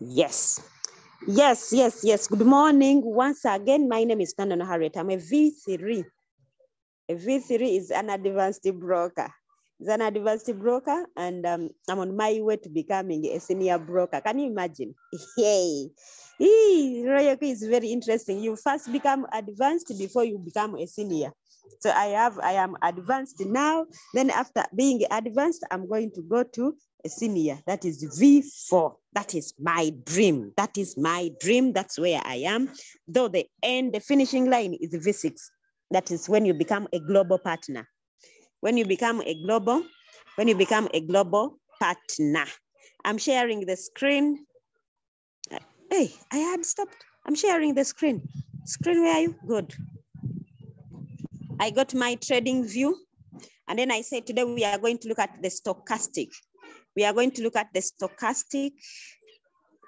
Yes. Yes, yes, yes. Good morning. Once again, my name is Nanono Harriet. I'm a V3. A V3 is an advanced broker. It's an advanced broker, and um, I'm on my way to becoming a senior broker. Can you imagine? Yay. Hey, Royal is very interesting. You first become advanced before you become a senior. So I have, I am advanced now. Then after being advanced, I'm going to go to senior. That is V4. That is my dream. That is my dream. That's where I am. Though the end, the finishing line is V6. That is when you become a global partner. When you become a global, when you become a global partner. I'm sharing the screen. Hey, I had stopped. I'm sharing the screen. Screen, where are you? Good. I got my trading view. And then I said today we are going to look at the stochastic. We are going to look at the stochastic,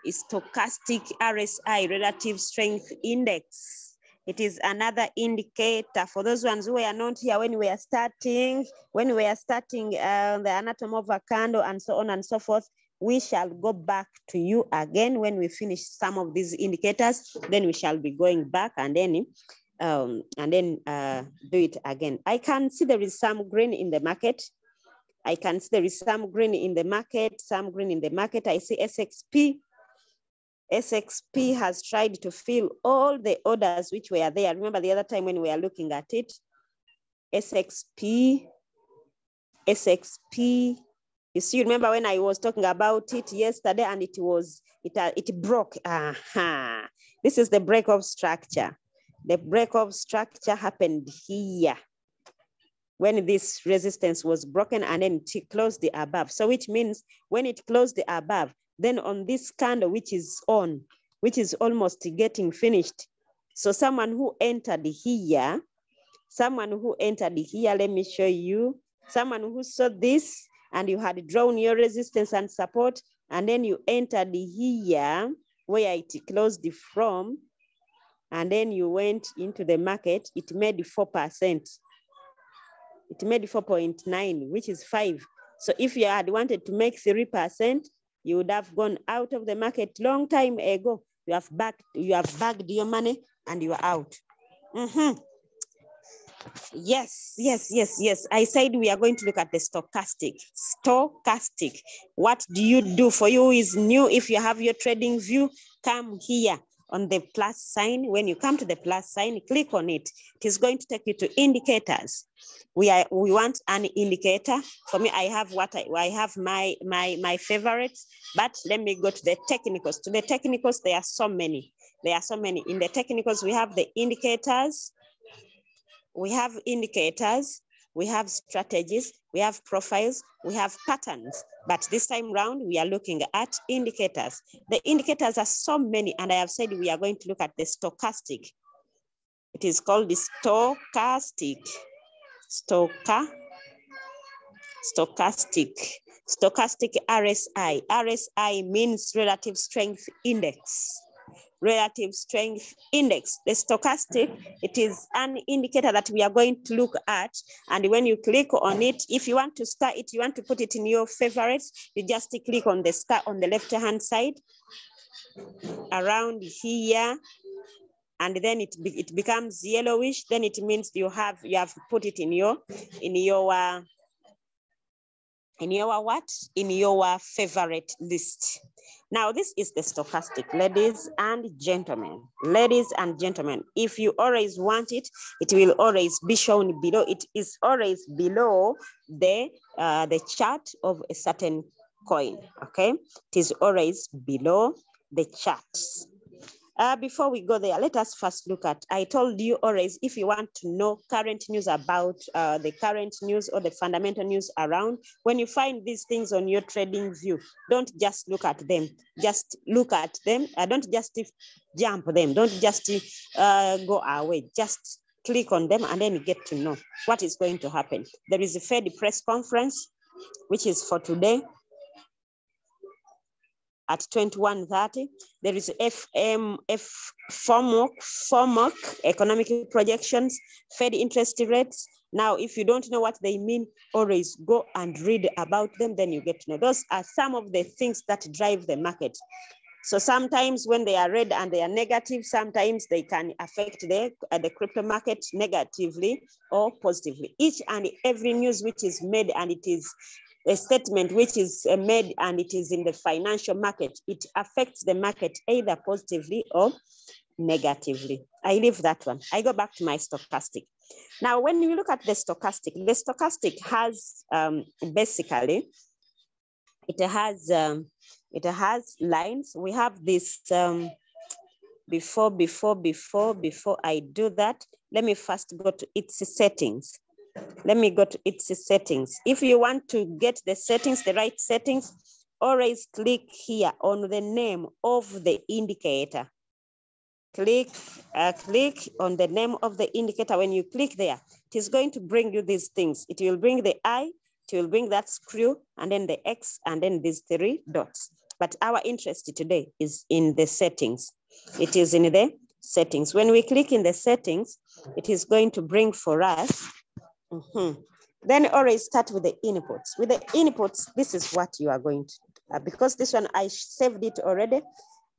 stochastic RSI, relative strength index. It is another indicator for those ones who are not here when we are starting, when we are starting uh, the anatomy of a candle and so on and so forth. We shall go back to you again when we finish some of these indicators. Then we shall be going back and then um, and then uh, do it again. I can see there is some green in the market. I can see there is some green in the market, some green in the market. I see SXP. SXP has tried to fill all the orders which were there. Remember the other time when we were looking at it? SXP, SXP. You see, remember when I was talking about it yesterday and it was, it, uh, it broke. -huh. This is the break of structure. The break of structure happened here when this resistance was broken and then it closed the above. So which means when it closed the above, then on this candle, which is on, which is almost getting finished. So someone who entered here, someone who entered here, let me show you, someone who saw this and you had drawn your resistance and support, and then you entered here where it closed from, and then you went into the market, it made 4%. It made 4.9, which is five. So if you had wanted to make 3%, you would have gone out of the market long time ago. You have backed, you have bagged your money and you are out. Mm -hmm. Yes, yes, yes, yes. I said we are going to look at the stochastic. Stochastic. What do you do for you is new? If you have your trading view, come here on the plus sign. When you come to the plus sign, click on it. It is going to take you to indicators. We are we want an indicator. For me, I have what I, I have my my my favorites, but let me go to the technicals. To the technicals, there are so many. There are so many. In the technicals, we have the indicators. We have indicators. We have strategies, we have profiles, we have patterns. But this time round, we are looking at indicators. The indicators are so many, and I have said we are going to look at the stochastic. It is called the stochastic. Stocha, stochastic. Stochastic RSI. RSI means relative strength index relative strength index. The stochastic, it is an indicator that we are going to look at. And when you click on it, if you want to star it, you want to put it in your favorites, you just click on the star on the left-hand side around here. And then it, be, it becomes yellowish, then it means you have you have put it in your in your uh, in your what? In your favorite list. Now, this is the stochastic, ladies and gentlemen. Ladies and gentlemen, if you always want it, it will always be shown below. It is always below the, uh, the chart of a certain coin, okay? It is always below the charts. Uh, before we go there, let us first look at, I told you always, if you want to know current news about uh, the current news or the fundamental news around, when you find these things on your trading view, don't just look at them, just look at them. Uh, don't just jump them, don't just uh, go away, just click on them and then you get to know what is going to happen. There is a Fed press conference, which is for today at 2130. There is FM, F, FOMC, FOMC, economic projections, Fed interest rates. Now, if you don't know what they mean, always go and read about them, then you get to know. Those are some of the things that drive the market. So sometimes when they are red and they are negative, sometimes they can affect the, uh, the crypto market negatively or positively. Each and every news which is made and it is a statement which is uh, made and it is in the financial market, it affects the market either positively or negatively. I leave that one. I go back to my stochastic. Now, when you look at the stochastic, the stochastic has um, basically, it has um, it has lines. We have this um, before, before, before, before I do that, let me first go to its settings. Let me go to its settings. If you want to get the settings, the right settings, always click here on the name of the indicator. Click, uh, click on the name of the indicator. When you click there, it is going to bring you these things. It will bring the I, it will bring that screw, and then the X, and then these three dots. But our interest today is in the settings. It is in the settings. When we click in the settings, it is going to bring for us Mm -hmm. Then always start with the inputs. With the inputs, this is what you are going to, uh, because this one I saved it already.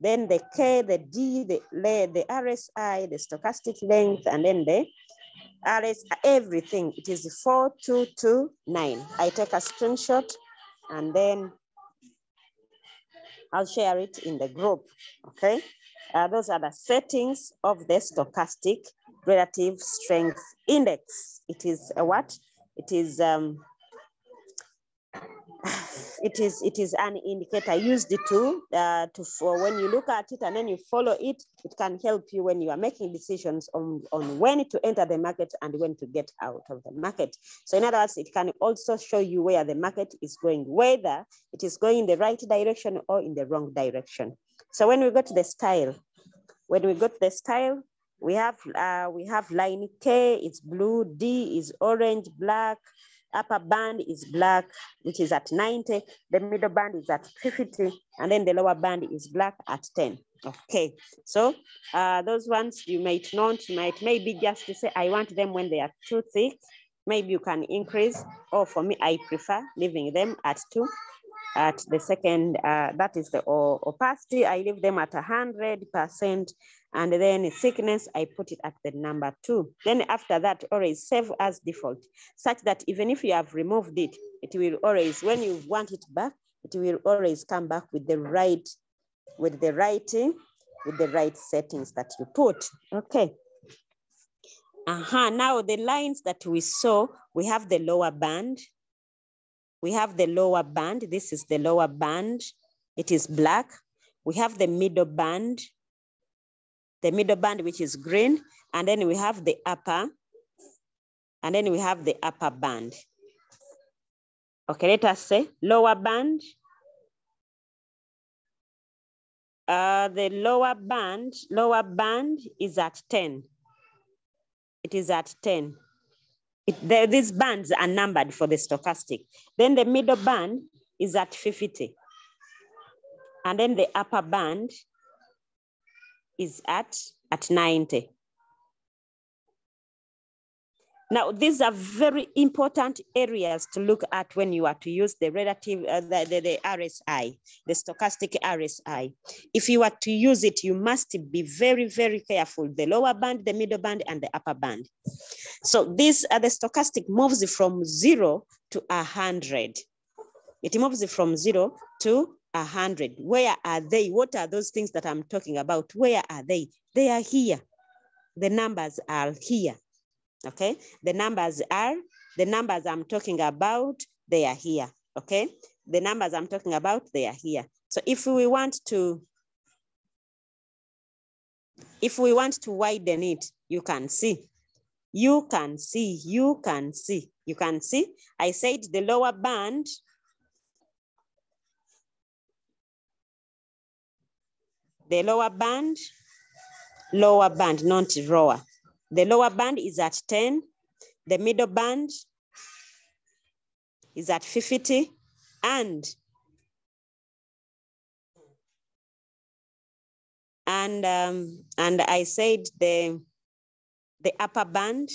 Then the K, the D, the, the RSI, the stochastic length, and then the RS, everything. It is 4229. I take a screenshot and then I'll share it in the group, okay? Uh, those are the settings of the stochastic relative strength index. It is a what? It is um, it is it is an indicator used to uh, to for when you look at it and then you follow it it can help you when you are making decisions on on when to enter the market and when to get out of the market so in other words it can also show you where the market is going whether it is going in the right direction or in the wrong direction so when we go to the style when we go to the style we have uh, we have line K, it's blue, D is orange, black, upper band is black, which is at 90, the middle band is at 50, and then the lower band is black at 10. Okay, so uh, those ones you might not, you might maybe just to say, I want them when they are too thick, maybe you can increase, or for me, I prefer leaving them at two. At the second, uh, that is the opacity, I leave them at 100%, and then sickness, I put it at the number two. Then after that, always save as default, such that even if you have removed it, it will always, when you want it back, it will always come back with the right, with the writing, with the right settings that you put. Okay. Uh-huh. Now the lines that we saw, we have the lower band. We have the lower band. This is the lower band. It is black. We have the middle band the middle band, which is green, and then we have the upper, and then we have the upper band. Okay, let us say lower band. Uh, the lower band, lower band is at 10. It is at 10. It, the, these bands are numbered for the stochastic. Then the middle band is at 50. And then the upper band is at, at 90. Now, these are very important areas to look at when you are to use the relative, uh, the, the, the, RSI, the stochastic RSI. If you are to use it, you must be very, very careful, the lower band, the middle band, and the upper band. So these are the stochastic moves from zero to 100. It moves from zero to 100. Where are they? What are those things that I'm talking about? Where are they? They are here. The numbers are here. Okay. The numbers are, the numbers I'm talking about, they are here. Okay. The numbers I'm talking about, they are here. So if we want to, if we want to widen it, you can see. You can see, you can see, you can see. I said the lower band The lower band, lower band, not lower. The lower band is at 10. The middle band is at 50 and and um, and I said the the upper band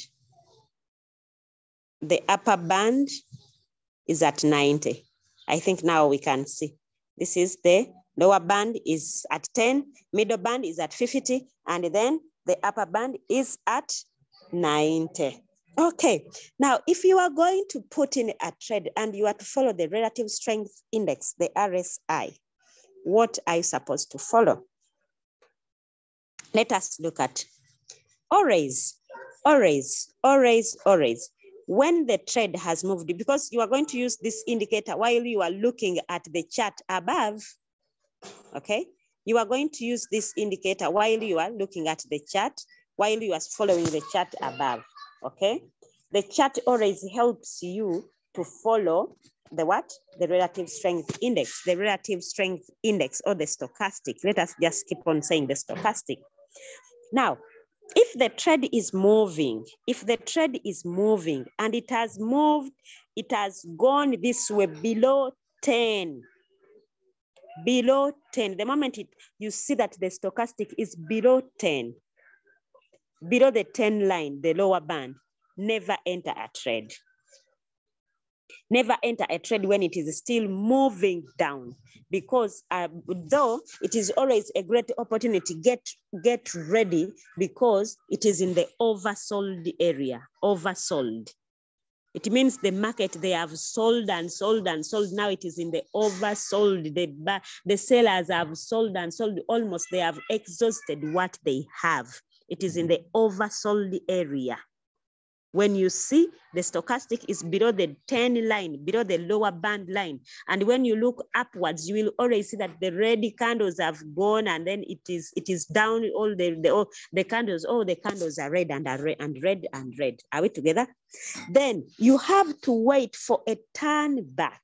the upper band is at 90. I think now we can see. This is the Lower band is at 10, middle band is at 50, and then the upper band is at 90. Okay, now if you are going to put in a trade and you are to follow the relative strength index, the RSI, what are you supposed to follow? Let us look at always, always, always, always. When the trade has moved, because you are going to use this indicator while you are looking at the chart above, okay? You are going to use this indicator while you are looking at the chart, while you are following the chart above, okay? The chart always helps you to follow the what? The relative strength index, the relative strength index or the stochastic. Let us just keep on saying the stochastic. Now, if the trade is moving, if the trade is moving and it has moved, it has gone this way below 10, below 10. The moment it, you see that the stochastic is below 10, below the 10 line, the lower band, never enter a trade. Never enter a trade when it is still moving down because uh, though it is always a great opportunity, get, get ready because it is in the oversold area, oversold. It means the market, they have sold and sold and sold. Now it is in the oversold. The, the sellers have sold and sold almost. They have exhausted what they have. It is in the oversold area. When you see the stochastic is below the 10 line, below the lower band line. And when you look upwards, you will already see that the red candles have gone and then it is it is down all the, the, all the candles, all the candles are red and are red and red and red. Are we together? Then you have to wait for a turn back.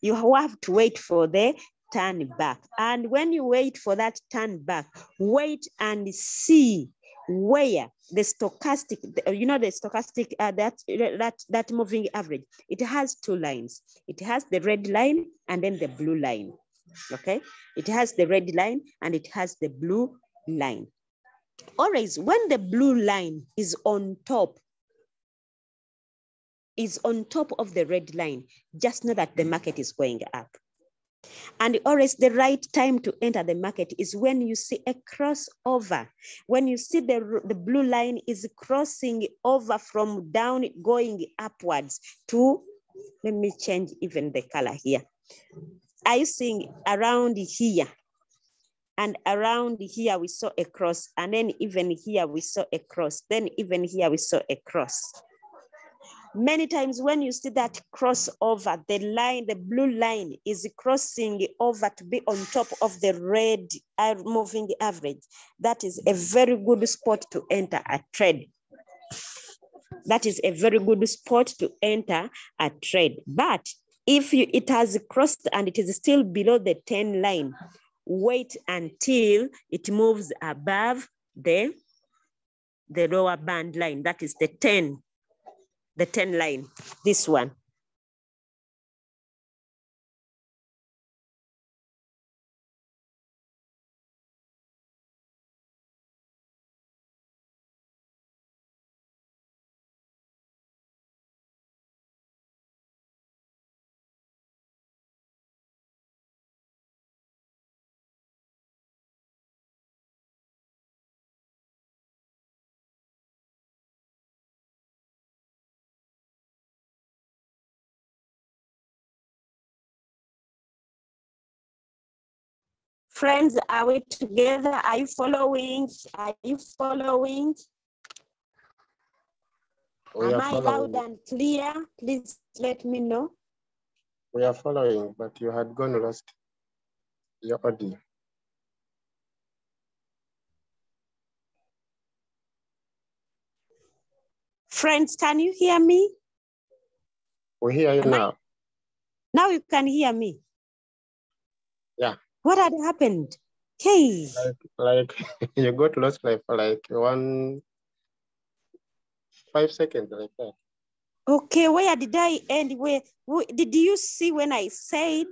You have to wait for the turn back. And when you wait for that turn back, wait and see where the stochastic, you know, the stochastic, uh, that, that, that moving average, it has two lines. It has the red line and then the blue line, okay? It has the red line and it has the blue line. Always, when the blue line is on top, is on top of the red line, just know that the market is going up. And always the right time to enter the market is when you see a crossover. When you see the, the blue line is crossing over from down going upwards to, let me change even the color here. I seeing around here and around here we saw a cross and then even here we saw a cross then even here we saw a cross Many times when you see that crossover, the line, the blue line is crossing over to be on top of the red uh, moving average. That is a very good spot to enter a trade. That is a very good spot to enter a trade. But if you, it has crossed and it is still below the 10 line, wait until it moves above the, the lower band line, that is the 10 the 10 line, this one. Friends, are we together? Are you following? Are you following? We Am I following. loud and clear? Please let me know. We are following, but you had gone lost your audio. Friends, can you hear me? We hear you Am I- now. Now you can hear me. What had happened? Hey, Like you got lost like for like one five seconds like that. okay, where did I end? Where, wh- did you see when I said,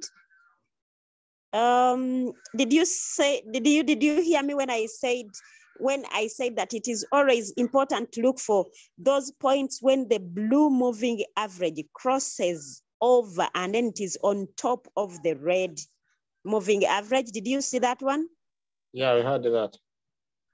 um, did you say, did you, did you hear me when I said, when I said that it is always important to look for those points when the blue moving average crosses over and then it is on top of the red moving average. Did you see that one? Yeah, we heard that.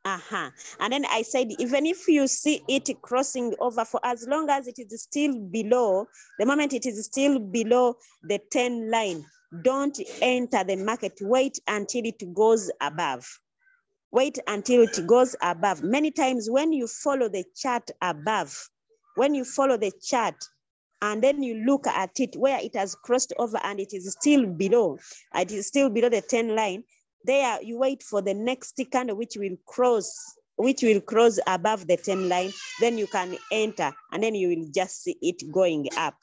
Uh-huh. And then I said, even if you see it crossing over for as long as it is still below, the moment it is still below the 10 line, don't enter the market. Wait until it goes above. Wait until it goes above. Many times when you follow the chart above, when you follow the chart and then you look at it where it has crossed over and it is still below, it is still below the 10 line, there you wait for the next candle which will cross which will cross above the 10 line. Then you can enter and then you will just see it going up.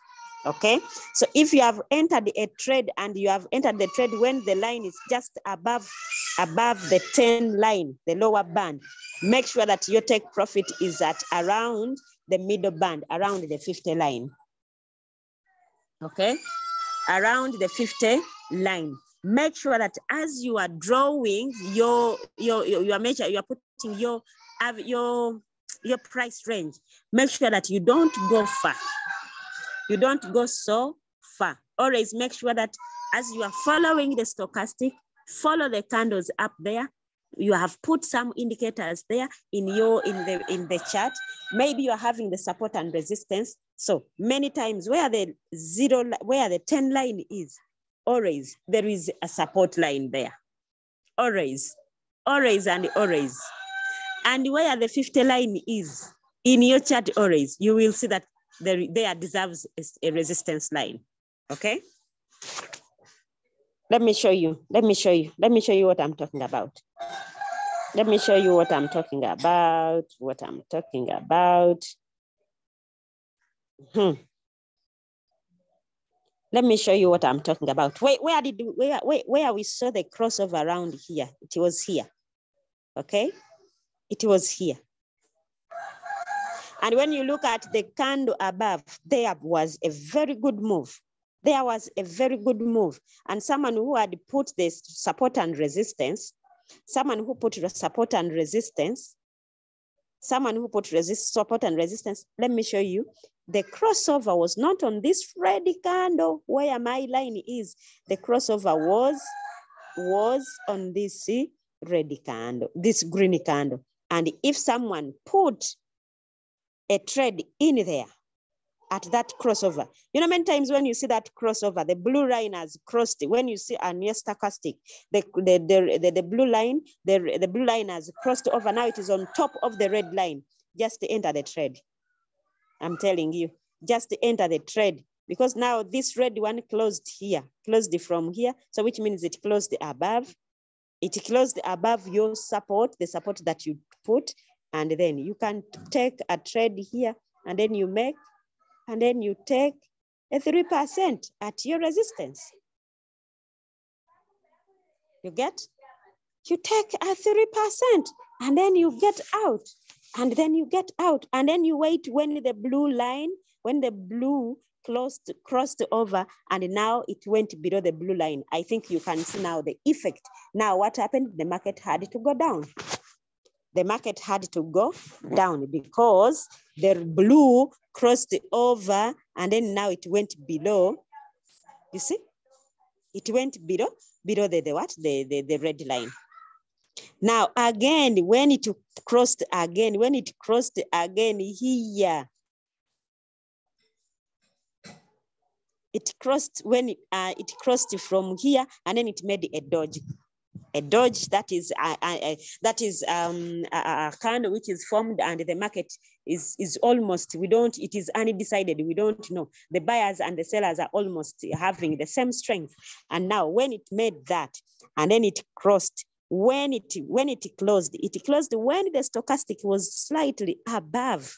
Okay? So if you have entered a trade and you have entered the trade when the line is just above above the 10 line the lower band make sure that your take profit is at around the middle band around the 50 line okay around the 50 line make sure that as you are drawing your your your, measure, you are putting your your your price range. Make sure that you don't go far. You don't go so far. Always make sure that as you are following the stochastic, follow the candles up there. You have put some indicators there in your in the in the chart. Maybe you are having the support and resistance. So many times where the zero, where the 10 line is, always there is a support line there. Always, always and always. And where the 50 line is, in your chart always, you will see that there, there deserves a resistance line, okay? Let me show you, let me show you, let me show you what I'm talking about. Let me show you what I'm talking about, what I'm talking about. Hmm let me show you what I'm talking about. Where, where did where, where where we saw the crossover around here? It was here. Okay, it was here. And when you look at the candle above, there was a very good move. There was a very good move. And someone who had put this support and resistance, someone who put support and resistance, someone who put resist, support and resistance, let me show you the crossover was not on this red candle where my line is. The crossover was, was on this see, red candle, this green candle. And if someone put a trade in there at that crossover, you know, many times when you see that crossover, the blue line has crossed. When you see a near stochastic, the, the, the, the, the blue line, the, the blue line has crossed over. Now it is on top of the red line. Just enter the trade. I'm telling you, just enter the trade because now this red one closed here, closed from here. So which means it closed above. It closed above your support, the support that you put. And then you can take a trade here and then you make, and then you take a 3% at your resistance. You get? You take a 3% and then you get out and then you get out and then you wait when the blue line when the blue closed crossed over and now it went below the blue line i think you can see now the effect now what happened the market had to go down the market had to go down because the blue crossed over and then now it went below. You see? It went below below the, the what? The, the the red line. Now, again, when it crossed again, when it crossed again here, it crossed when it, uh, it crossed from here and then it made a doji a doji that is uh, uh, that is um, a, a candle which is formed and the market is is almost we don't it is undecided we don't know. The buyers and the sellers are almost having the same strength. And now when it made that and then it crossed when it when it closed it closed when the stochastic was slightly above.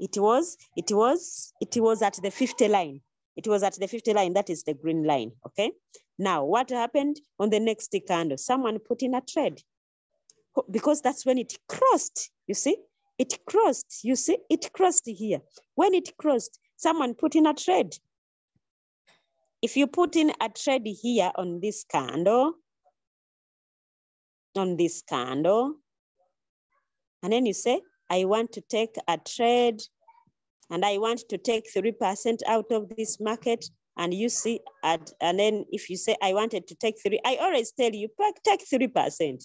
It was it was it was at the 50 line. It was at the 50 line that is the green line okay now what happened on the next candle someone put in a trade because that's when it crossed you see it crossed you see it crossed here when it crossed someone put in a trade if you put in a trade here on this candle on this candle. And then you say, I want to take a trade and I want to take 3% out of this market. And you see at and then if you say I wanted to take three, I always tell you take three percent.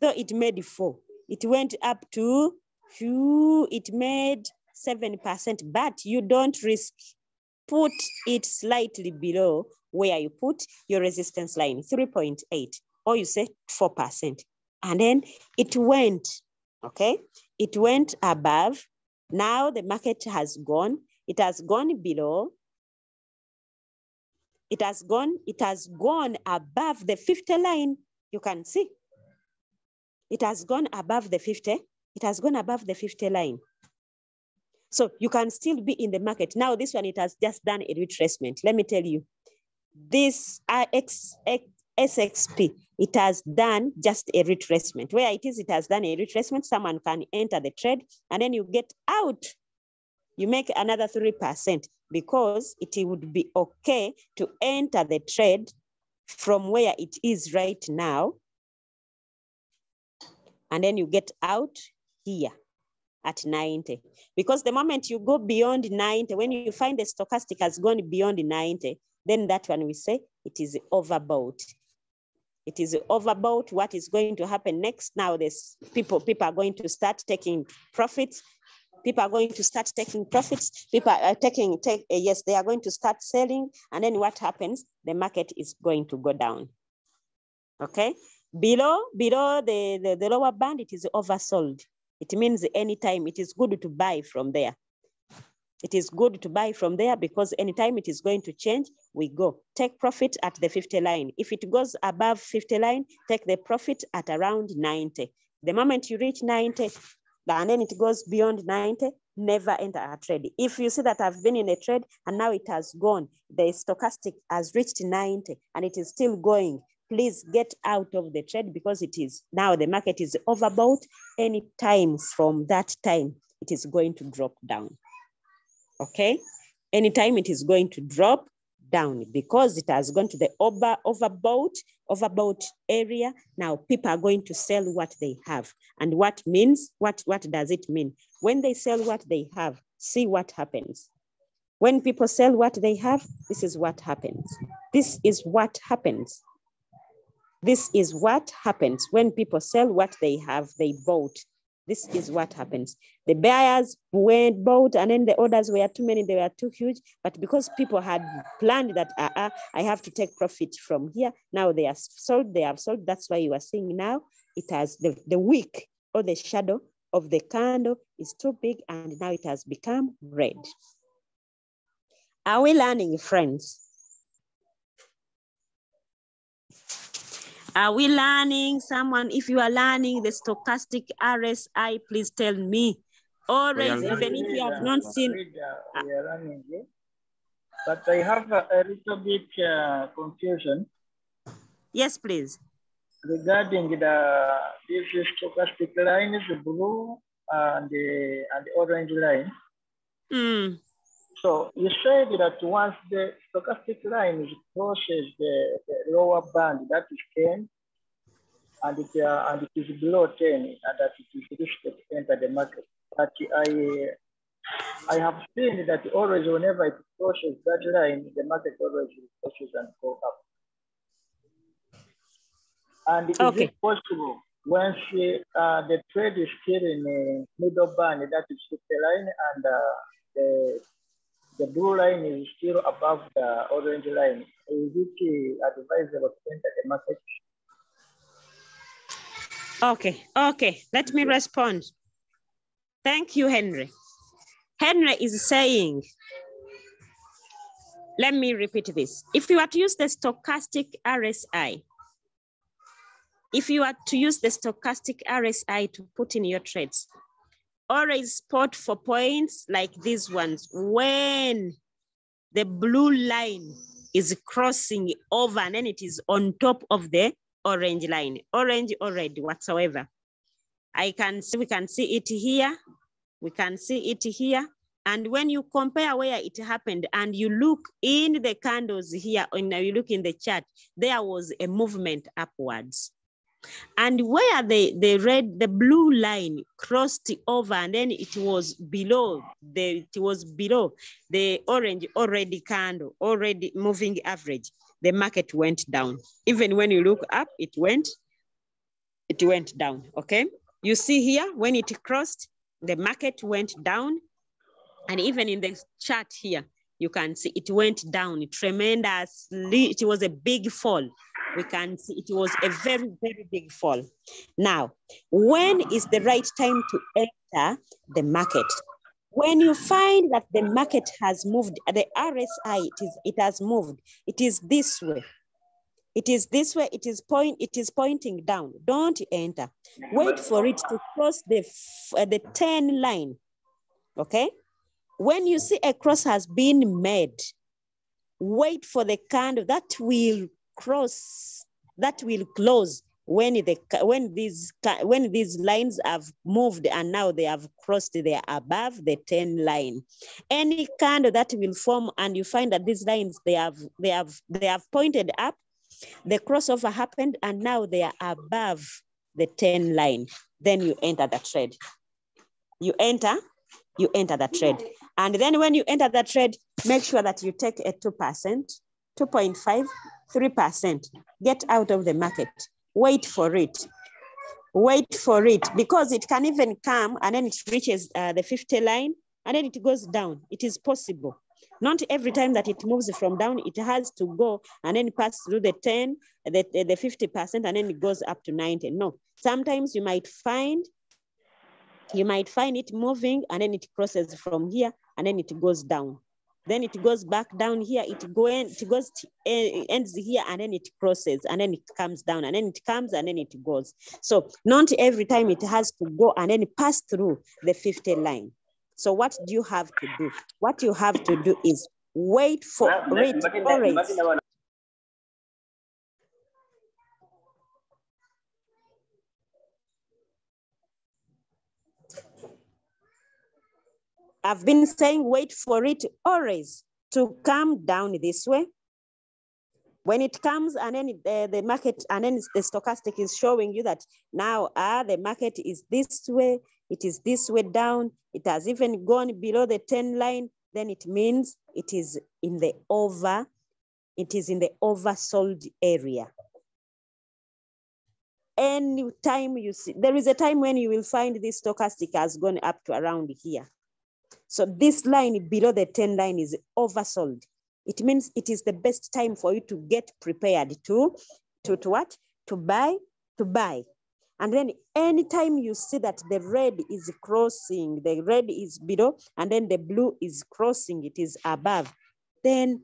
Though it made four, it went up to two, it made seven percent, but you don't risk. Put it slightly below where you put your resistance line, 3.8, or you say 4%. And then it went, okay? It went above. Now the market has gone. It has gone below it has gone, it has gone above the 50 line. You can see. It has gone above the 50. It has gone above the 50 line. So you can still be in the market. Now this one, it has just done a retracement. Let me tell you, this X, X, SXP, it has done just a retracement. Where it is, it has done a retracement. Someone can enter the trade and then you get out. You make another 3% because it would be okay to enter the trade from where it is right now. And then you get out here at 90. Because the moment you go beyond 90, when you find the stochastic has gone beyond 90, then that one we say it is overbought. It is overbought. What is going to happen next? Now, this people people are going to start taking profits people are going to start taking profits. People are taking, take, uh, yes, they are going to start selling. And then what happens? The market is going to go down. Okay. Below, below the, the, the lower band, it is oversold. It means anytime it is good to buy from there. It is good to buy from there because anytime it is going to change, we go. Take profit at the 50 line. If it goes above 50 line, take the profit at around 90. The moment you reach 90, and then it goes beyond 90, never enter a trade. If you see that I've been in a trade and now it has gone, the stochastic has reached 90 and it is still going, please get out of the trade because it is now the market is overbought. Any time from that time, it is going to drop down. Okay? Anytime it is going to drop down because it has gone to the over overbought overbought area. Now people are going to sell what they have. And what means what what does it mean? When they sell what they have see what happens. When people sell what they have this is what happens. This is what happens. This is what happens. When people sell what they have they bought this is what happens. The buyers went, bought, and then the orders were too many, they were too huge. But because people had planned that, uh, uh, I have to take profit from here, now they are sold, they have sold. That's why you are seeing now it has the, the wick or the shadow of the candle is too big and now it has become red. Are we learning, friends? Are we learning someone? If you are learning the stochastic RSI, please tell me. Or even if you have not seen. We are learning, but I have a, a little bit uh, confusion. Yes, please. Regarding the this stochastic line is blue and the and the orange line. Mm. So you said that once the stochastic line crosses the, the lower band, that is 10, and it, uh, and it is below 10, and that it is risky to enter the market. But I, I have seen that always whenever it crosses that line, the market always crosses and go up. And is Okay. it possible once uh, the trade is still in the middle band, that is 50 line, and uh, the the blue line is still above the orange line. Is it advisable to enter the market? Okay, okay, let me respond. Thank you, Henry. Henry is saying, let me repeat this. If you are to use the stochastic RSI, if you are to use the stochastic RSI to put in your trades, always spot for points like these ones when the blue line is crossing over and then it is on top of the orange line, orange or red, whatsoever. I can see, we can see it here. We can see it here. And when you compare where it happened and you look in the candles here, and you look in the chart, there was a movement upwards. And where the, the red, the blue line crossed over and then it was below, the, it was below the orange already candle, already moving average, the market went down. Even when you look up, it went, it went down, okay? You see here, when it crossed, the market went down. And even in the chart here, you can see it went down tremendously. It was a big fall we can see it was a very, very big fall. Now, when is the right time to enter the market? When you find that the market has moved, the RSI, it, is, it has moved, it is this way. It is this way, it is, point, it is pointing down. Don't enter. Wait for it to cross the, uh, the 10 line, okay? When you see a cross has been made, wait for the candle that will cross that will close when the when these when these lines have moved and now they have crossed they are above the 10 line. Any candle that will form and you find that these lines they have they have they have pointed up the crossover happened and now they are above the 10 line then you enter the trade you enter you enter the trade and then when you enter the trade make sure that you take a 2% 2.5 3%. Get out of the market. Wait for it. Wait for it because it can even come and then it reaches uh, the 50 line and then it goes down. It is possible. Not every time that it moves from down, it has to go and then pass through the 10, the, the 50%, and then it goes up to 90. No, sometimes you might find you might find it moving and then it crosses from here and then it goes down. Then it goes back down here. It go it goes to, uh, ends here and then it crosses and then it comes down and then it comes and then it goes. So not every time it has to go and then pass through the 50 line. So what do you have to do? What you have to do is wait for rate for I've been saying wait for it always to come down this way. When it comes and then the, the market and then the stochastic is showing you that now ah, the market is this way, it is this way down, it has even gone below the 10 line, then it means it is in the over, it is in the oversold area. Any time you see, there is a time when you will find this stochastic has gone up to around here. So this line below the 10 line is oversold. It means it is the best time for you to get prepared to, to, to what? To buy, to buy. And then anytime you see that the red is crossing, the red is below, and then the blue is crossing, it is above, then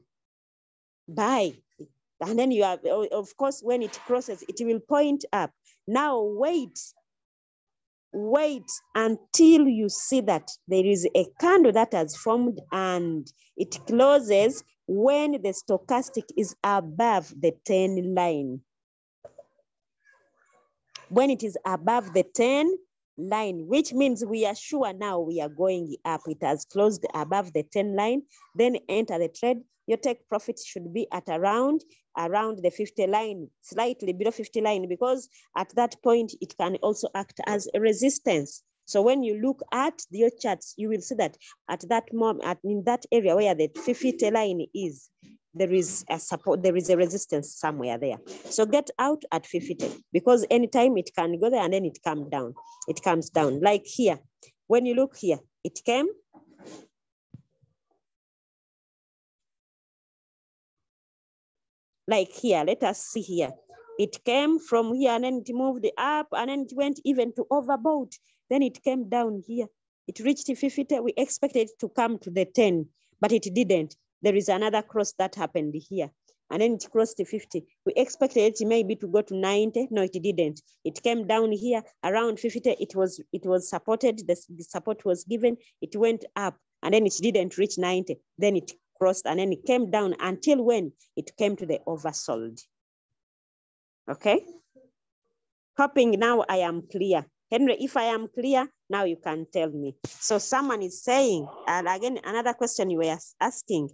buy. And then you have, of course, when it crosses, it will point up. Now wait wait until you see that there is a candle that has formed and it closes when the stochastic is above the 10 line. When it is above the 10 line, which means we are sure now we are going up. It has closed above the 10 line, then enter the trade. Your take profit should be at around around the 50 line, slightly below 50 line, because at that point, it can also act as a resistance. So when you look at your charts, you will see that at that moment, at, in that area where the 50 line is, there is a support, there is a resistance somewhere there. So get out at 50 because anytime it can go there and then it comes down. It comes down like here. When you look here, it came, like here, let us see here. It came from here and then it moved up and then it went even to overbought. Then it came down here. It reached 50. We expected it to come to the 10, but it didn't. There is another cross that happened here. And then it crossed to 50. We expected it maybe to go to 90. No, it didn't. It came down here around 50. It was it was supported. The, the support was given. It went up and then it didn't reach 90. Then it crossed and then it came down until when it came to the oversold. Okay. Hoping now I am clear. Henry, if I am clear, now you can tell me. So someone is saying, and again, another question you were asking,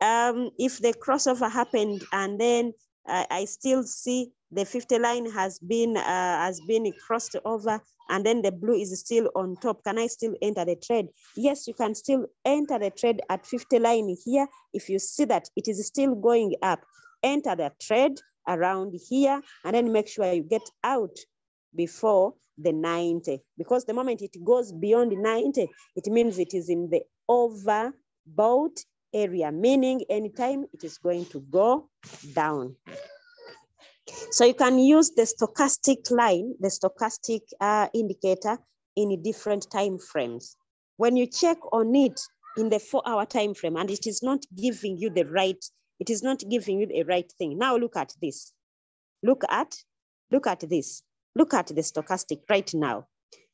um, if the crossover happened and then I, I still see the 50 line has been uh, has been crossed over and then the blue is still on top. Can I still enter the trade? Yes, you can still enter the trade at 50 line here. If you see that it is still going up, enter the trade around here and then make sure you get out before the 90 because the moment it goes beyond 90 it means it is in the overbought area meaning anytime it is going to go down. So you can use the stochastic line the stochastic uh, indicator in different time frames. When you check on it in the four hour time frame and it is not giving you the right it is not giving you the right thing. Now look at this. Look at look at this. Look at the stochastic right now.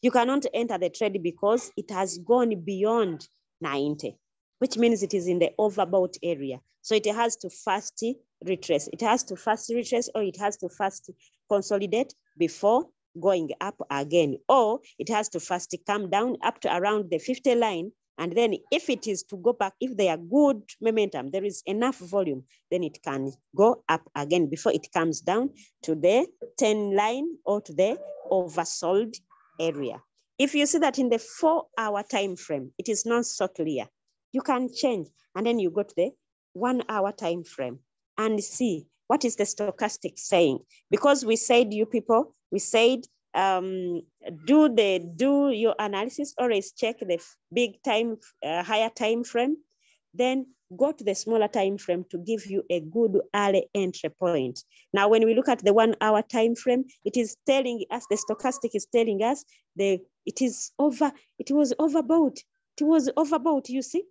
You cannot enter the trade because it has gone beyond 90, which means it is in the overbought area. So it has to first retrace. It has to first retrace or it has to first consolidate before going up again. Or it has to first come down up to around the 50 line and then if it is to go back, if they are good momentum, there is enough volume, then it can go up again before it comes down to the 10 line or to the oversold area. If you see that in the four hour time frame, it is not so clear, you can change and then you go to the one hour time frame and see what is the stochastic saying. Because we said you people, we said um, do the do your analysis, always check the big time, uh, higher time frame, then go to the smaller time frame to give you a good early entry point. Now, when we look at the one hour time frame, it is telling us, the stochastic is telling us the it is over, it was overbought. It was overbought, you see?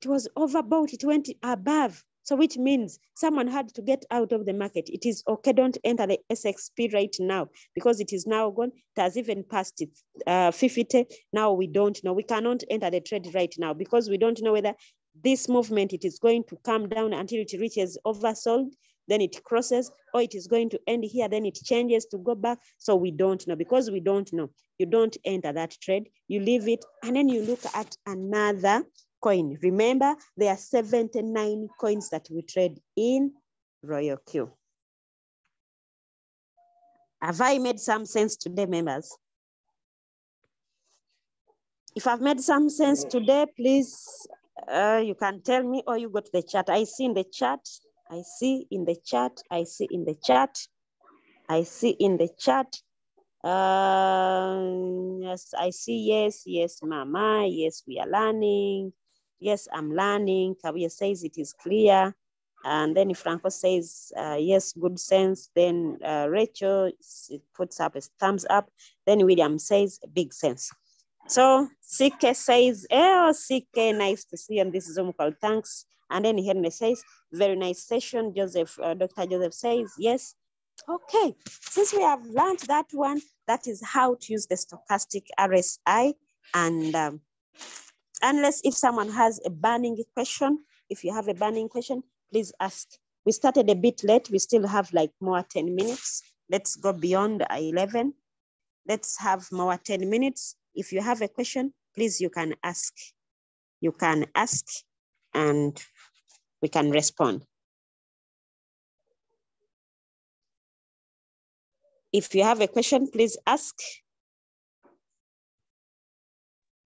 It was overbought, it went above so which means someone had to get out of the market. It is okay, don't enter the SXP right now because it is now gone. It has even passed it, uh, 50. Now we don't know. We cannot enter the trade right now because we don't know whether this movement, it is going to come down until it reaches oversold, then it crosses, or it is going to end here, then it changes to go back. So we don't know. Because we don't know, you don't enter that trade, you leave it, and then you look at another coin. Remember, there are 79 coins that we trade in Royal Q. Have I made some sense today, members? If I've made some sense today, please, uh, you can tell me or you go to the chat. I see in the chat, I see in the chat, I see in the chat, I see in the chat. Uh, yes, I see, yes, yes, mama, yes, we are learning yes, I'm learning. Kabuya says it is clear. And then Franco says, uh, yes, good sense. Then uh, Rachel puts up a thumbs up. Then William says, big sense. So CK says, oh, CK, nice to see you. And this is Omukal, thanks. And then Henry says, very nice session. Joseph, uh, Dr. Joseph says, yes. Okay, since we have learned that one, that is how to use the stochastic RSI. And um, unless if someone has a burning question, if you have a burning question, please ask. We started a bit late. We still have like more 10 minutes. Let's go beyond 11. Let's have more 10 minutes. If you have a question, please, you can ask. You can ask and we can respond. If you have a question, please ask